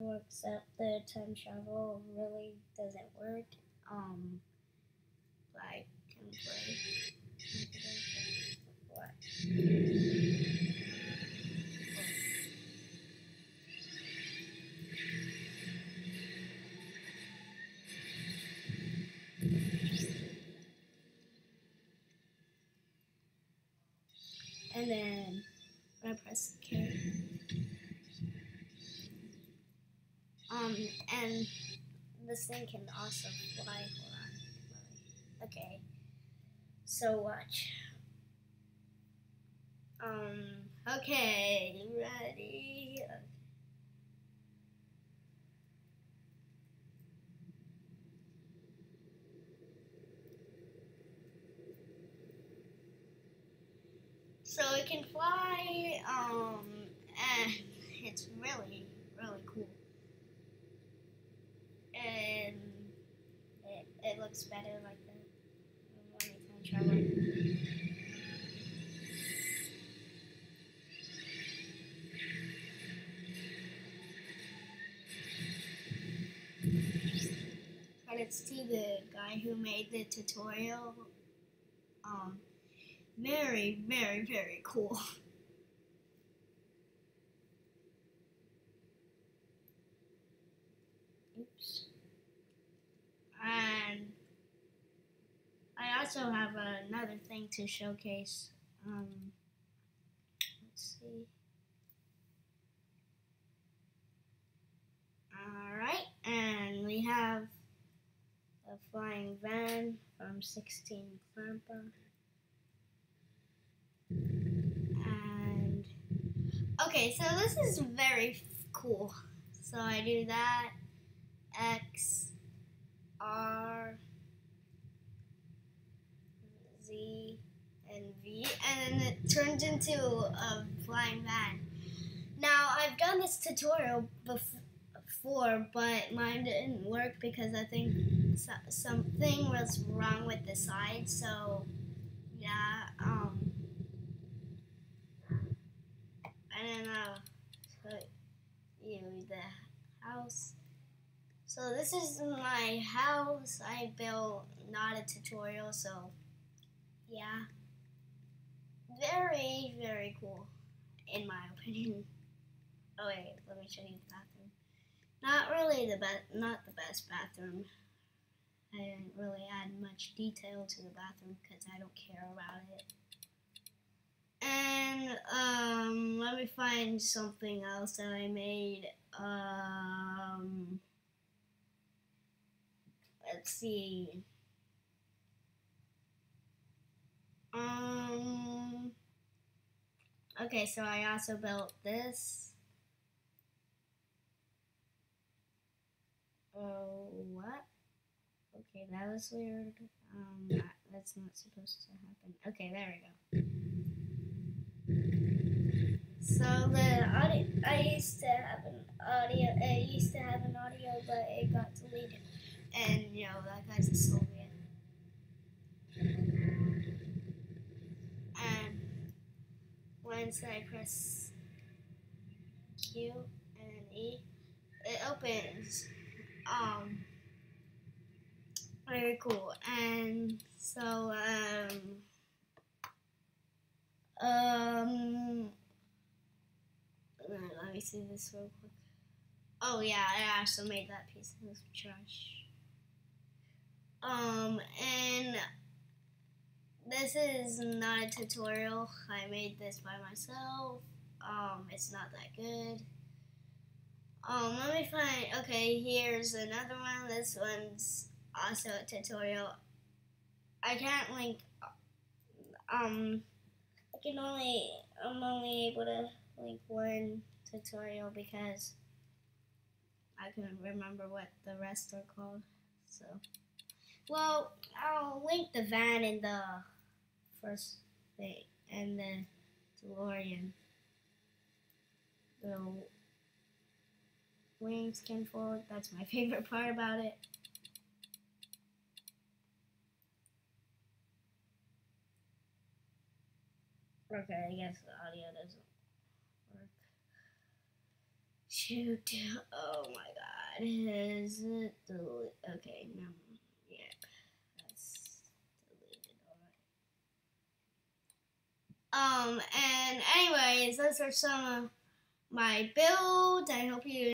except the time travel really doesn't work. Um, like. What? And then when I press K. Um, and this thing can also fly. Hold on. Okay. So watch. Um, okay, ready? So it can fly, um, and it's really, really cool. And it, it looks better like that. Credits to the guy who made the tutorial. Um, very, very, very cool. Oops. And I also have another thing to showcase. Um, let's see. Alright, and we have a flying van from 16 Clampa. And okay, so this is very cool. So I do that X R Z and V, and then it turns into a flying van. Now I've done this tutorial before, but mine didn't work because I think so something was wrong with the side. So yeah, um. I don't know. So, you know, the house. So this is my house I built, not a tutorial, so yeah. Very, very cool, in my opinion. Oh wait, let me show you the bathroom. Not really the best, not the best bathroom. I didn't really add much detail to the bathroom because I don't care about it. And um, let me find something else that I made. Um, let's see. Okay, so I also built this. Oh, what? Okay, that was weird. Um, that, that's not supposed to happen. Okay, there we go. So the audio, I used to have an audio, I used to have an audio, but it got deleted. And, you know, that guy's a Soviet. And I press Q and then E, it opens. Um, very cool. And so, um, um, let me see this real quick. Oh yeah, I actually made that piece of trash. Um, and this is not a tutorial. I made this by myself. Um, it's not that good. Um, let me find, okay, here's another one. This one's also a tutorial. I can't link, um, I can only, I'm only able to link one tutorial because I couldn't remember what the rest are called. So, well, I'll link the van in the first thing and the DeLorean. The wings can fold. That's my favorite part about it. Okay, I guess the audio doesn't work. shoot. Oh my god. Is it the okay, no. Yeah. That's deleted alright. Um and anyways, those are some of my builds. I hope you